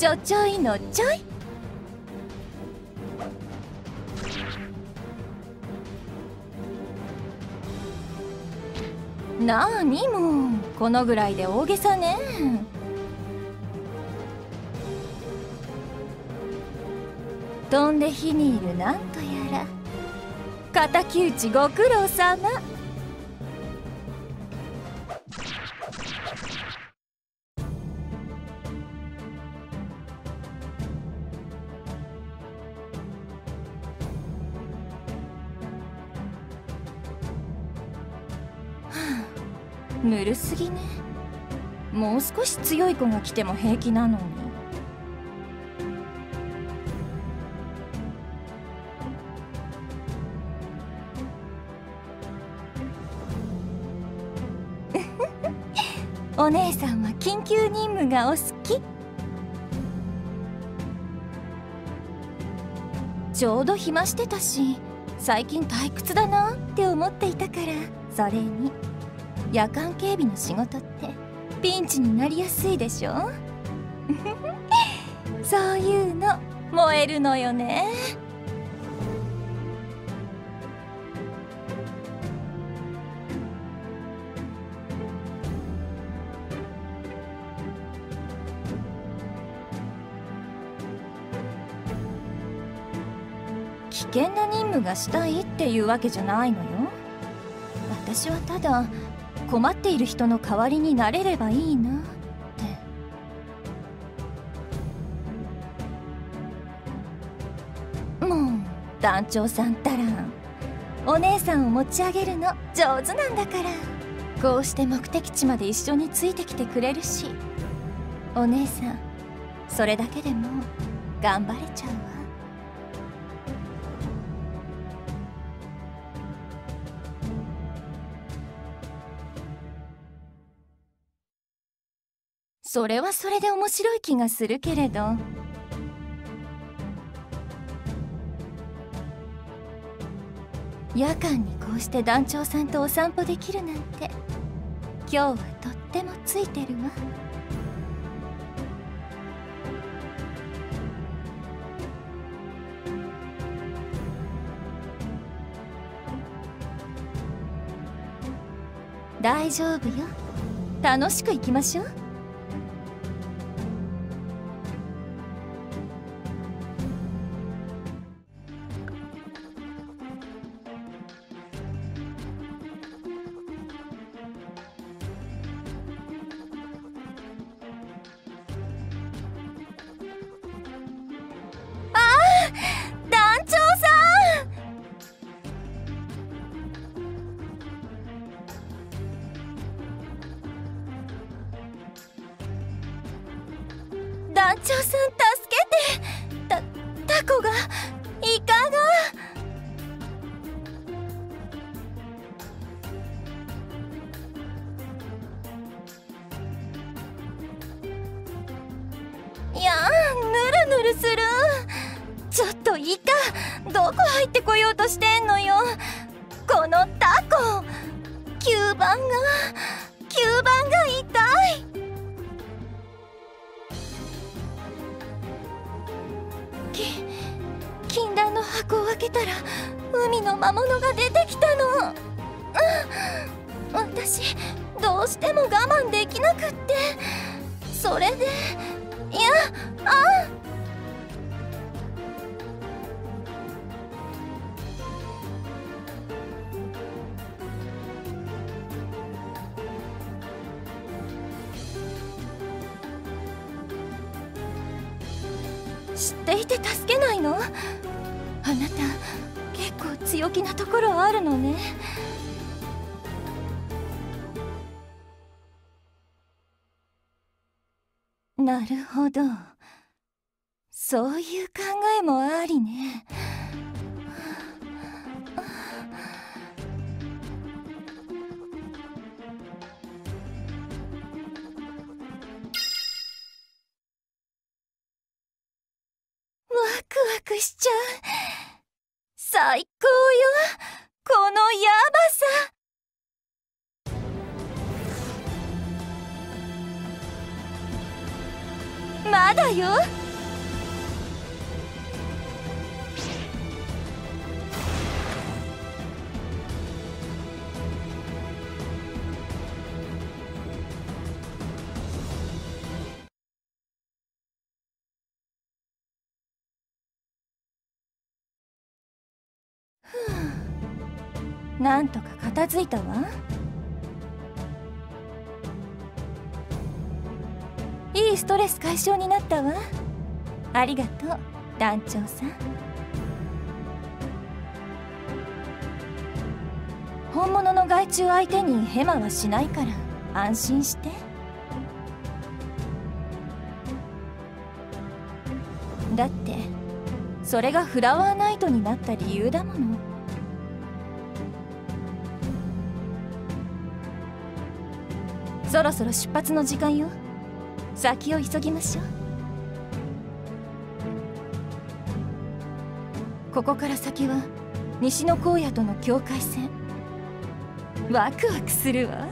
ちょちょいのちょい？なあにもこのぐらいで大げさね。飛んで火にいるなんとやら。敵討ちご苦労様。ぬるすぎね。もう少し強い子が来ても平気なのに。お姉さんは緊急任務がお好き。ちょうど暇してたし最近退屈だなって思っていたからそれに。夜間警備の仕事ってピンチになりやすいでしょ？そういうの燃えるのよね。危険な任務がしたいっていうわけじゃないのよ。私はただ困っている人の代わりになれればいいなって。もう団長さんたらお姉さんを持ち上げるの上手なんだから。こうして目的地まで一緒についてきてくれるしお姉さんそれだけでも頑張れちゃうわ。それはそれで面白い気がするけれど。夜間にこうして団長さんとお散歩できるなんて。今日はとってもついてるわ。大丈夫よ。楽しく行きましょう。団長さん助けて。たタコがイカが？いやぬるぬるする。ちょっとイカどこ入ってこようとしてんのよ。このタコ吸盤が吸盤が痛い箱を開けたら海の魔物が出てきたの、うん、私どうしても我慢できなくって。それでいやあ。知っていて助けないの？あなた結構強気なところあるのね。なるほど。そういう考えもありね。ワクワクしちゃう。だよ。なんとか片付いたわ。いいストレス解消になったわ。ありがとう団長さん。本物の害虫相手にヘマはしないから安心して。だってそれがフラワーナイトになった理由だもの。そろそろ出発の時間よ。先を急ぎましょう。ここから先は西の荒野との境界線。ワクワクするわ。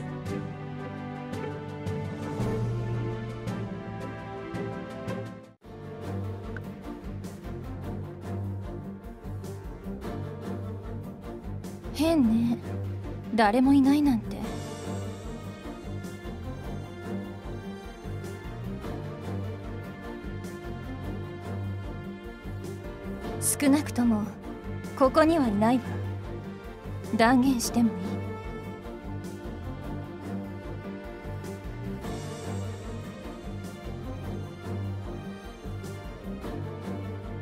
変ね。誰もいないなんて。少なくともここにはいないわ。断言してもいい。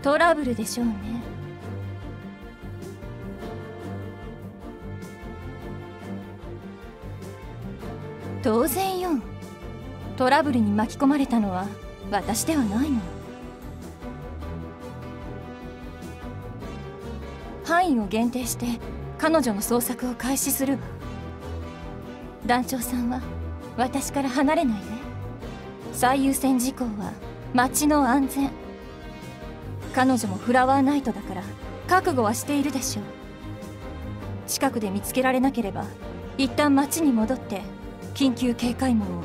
トラブルでしょうね。当然よ。トラブルに巻き込まれたのは私ではないもん範囲を限定して彼女の捜索を開始する。わ団長さんは私から離れないで。最優先事項は町の安全。彼女もフラワーナイトだから覚悟はしているでしょう。近くで見つけられなければ一旦町に戻って緊急警戒網を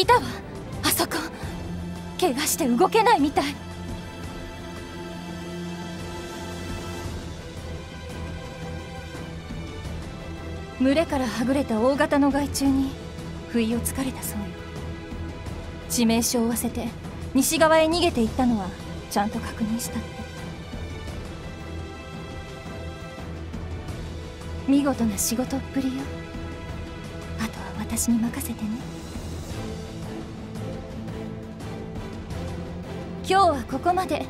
いたわあそこ怪我して動けないみたい。群れからはぐれた大型の害虫に不意をつかれたそうよ。致命傷を負わせて西側へ逃げていったのはちゃんと確認したって。見事な仕事っぷりよ。あとは私に任せてね。日はここまで。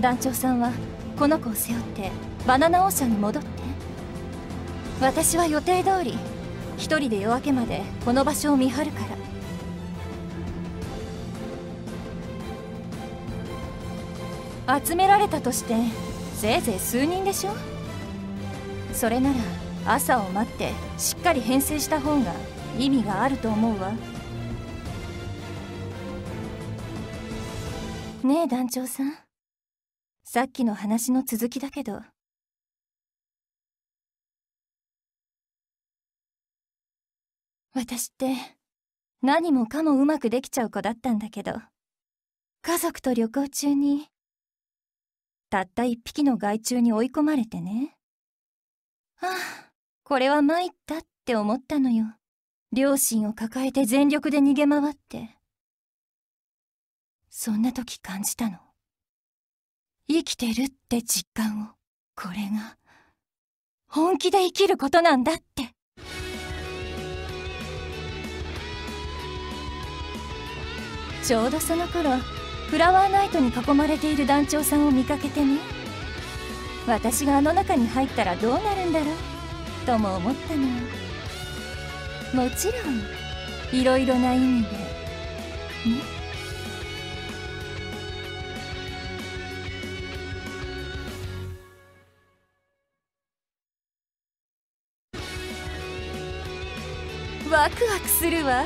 団長さんはこの子を背負ってバナナオーシャンに戻って。私は予定通り一人で夜明けまでこの場所を見張るから。集められたとしてせいぜい数人でしょ？それなら朝を待ってしっかり編成した方が意味があると思うわ。ねえ団長さん。さっきの話の続きだけど。私って何もかもうまくできちゃう子だったんだけど。家族と旅行中にたった一匹の害虫に追い込まれてね。ああこれは参ったって思ったのよ。両親を抱えて全力で逃げ回って。そんな時感じたの？生きてるって実感を。これが本気で生きることなんだって。ちょうどその頃フラワーナイトに囲まれている団長さんを見かけてね。私があの中に入ったらどうなるんだろう？とも思ったの。もちろんいろいろな意味で。ね？ワクワクするわ。